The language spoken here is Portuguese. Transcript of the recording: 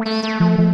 Wow.